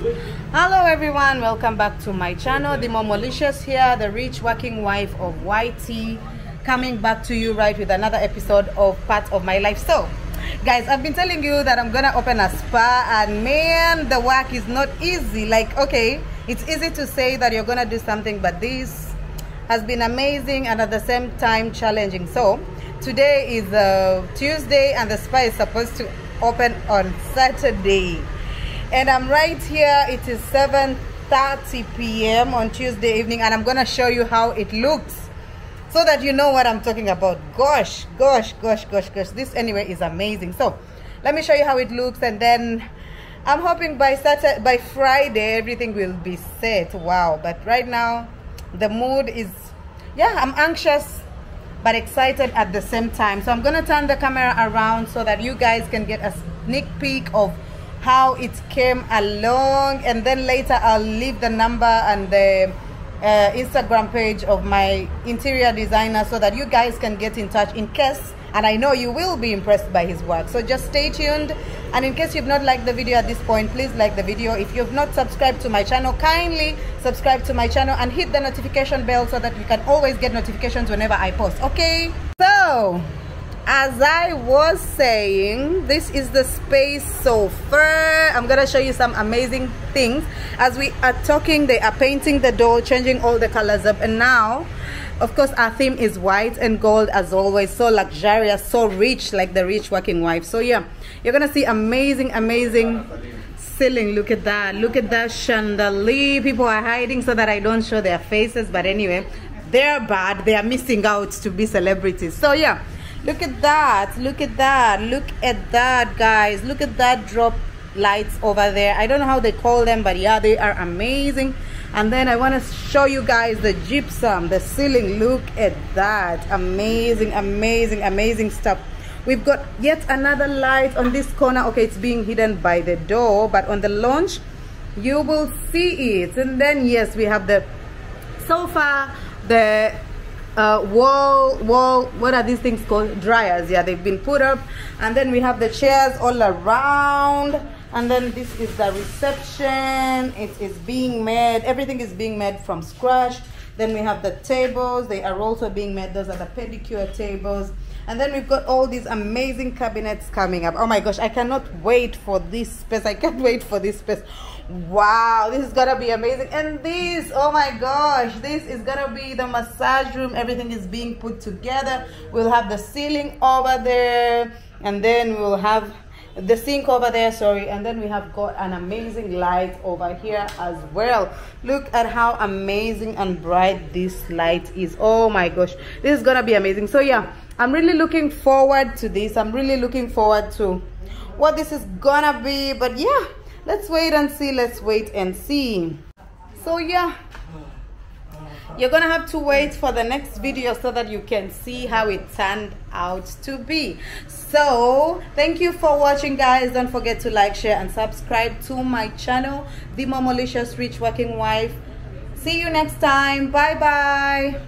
Hello everyone, welcome back to my channel. The Momolicious here, the rich working wife of YT, coming back to you right with another episode of Part of My Life. So, guys, I've been telling you that I'm gonna open a spa and man, the work is not easy. Like, okay, it's easy to say that you're gonna do something, but this has been amazing and at the same time challenging. So, today is uh, Tuesday and the spa is supposed to open on Saturday and i'm right here. It is 7 30 p.m on tuesday evening and i'm gonna show you how it looks so that you know what i'm talking about. Gosh gosh gosh gosh gosh. This anyway is amazing. So let me show you how it looks and then i'm hoping by saturday by friday everything will be set. Wow. But right now the mood is yeah i'm anxious but excited at the same time. So i'm gonna turn the camera around so that you guys can get a sneak peek of how it came along and then later I'll leave the number and the uh, Instagram page of my interior designer so that you guys can get in touch in case and I know you will be impressed by his work. So just stay tuned and in case you've not liked the video at this point please like the video. If you've not subscribed to my channel kindly subscribe to my channel and hit the notification bell so that you can always get notifications whenever I post okay? So as I was saying, this is the space so far. I'm gonna show you some amazing things. As we are talking, they are painting the door, changing all the colors up. And now, of course, our theme is white and gold as always. So luxurious, so rich, like the rich working wife. So yeah, you're gonna see amazing, amazing ceiling. Look at that. Look at that chandelier. People are hiding so that I don't show their faces. But anyway, they're bad. They are missing out to be celebrities. So yeah look at that. Look at that. Look at that guys. Look at that drop lights over there. I don't know how they call them but yeah they are amazing. And then i want to show you guys the gypsum the ceiling. Look at that. Amazing amazing amazing stuff. We've got yet another light on this corner. Okay it's being hidden by the door but on the launch you will see it. And then yes we have the sofa the uh, wall wall what are these things called? Dryers yeah they've been put up. And then we have the chairs all around. And then this is the reception. It is being made everything is being made from scratch. Then we have the tables. They are also being made. Those are the pedicure tables and then we've got all these amazing cabinets coming up. Oh my gosh i cannot wait for this space. I can't wait for this space. Wow this is gonna be amazing. And this oh my gosh this is gonna be the massage room. Everything is being put together. We'll have the ceiling over there. And then we'll have the sink over there sorry. And then we have got an amazing light over here as well. Look at how amazing and bright this light is. Oh my gosh this is gonna be amazing. So yeah i'm really looking forward to this. I'm really looking forward to what this is gonna be. But yeah let's wait and see. Let's wait and see. So yeah you're gonna have to wait for the next video so that you can see how it turned out to be. So thank you for watching guys. Don't forget to like share and subscribe to my channel the momolicious rich working wife. See you next time. Bye bye